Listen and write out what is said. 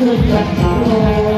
Yeah.